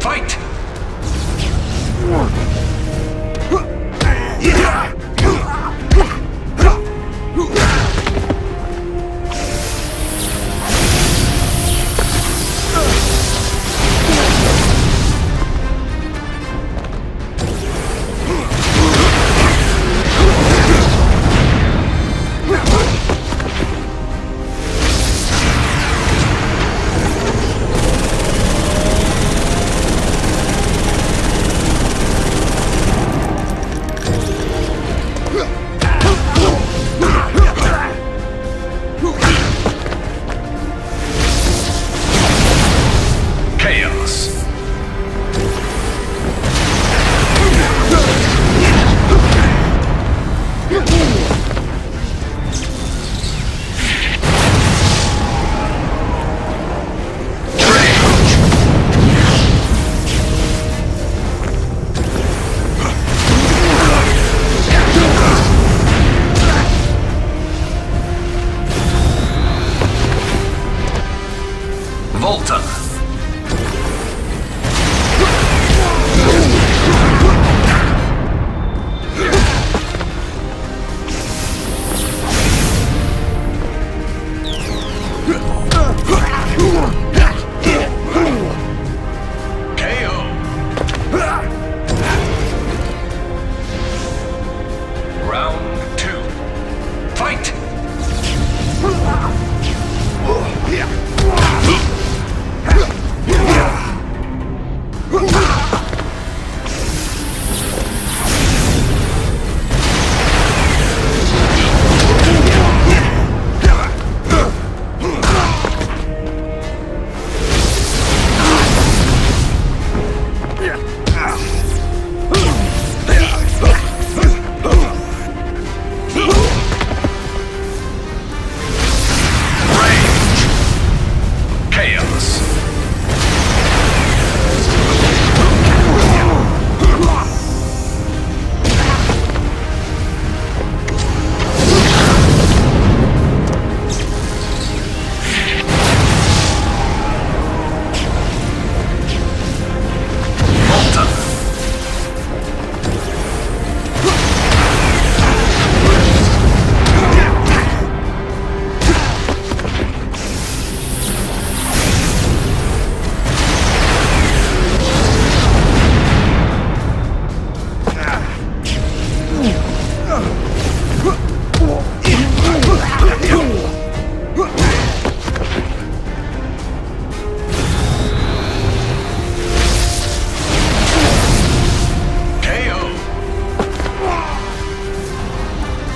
Fight!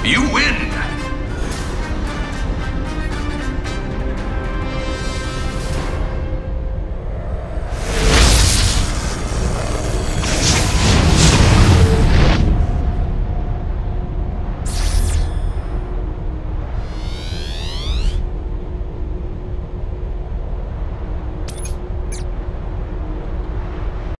You win!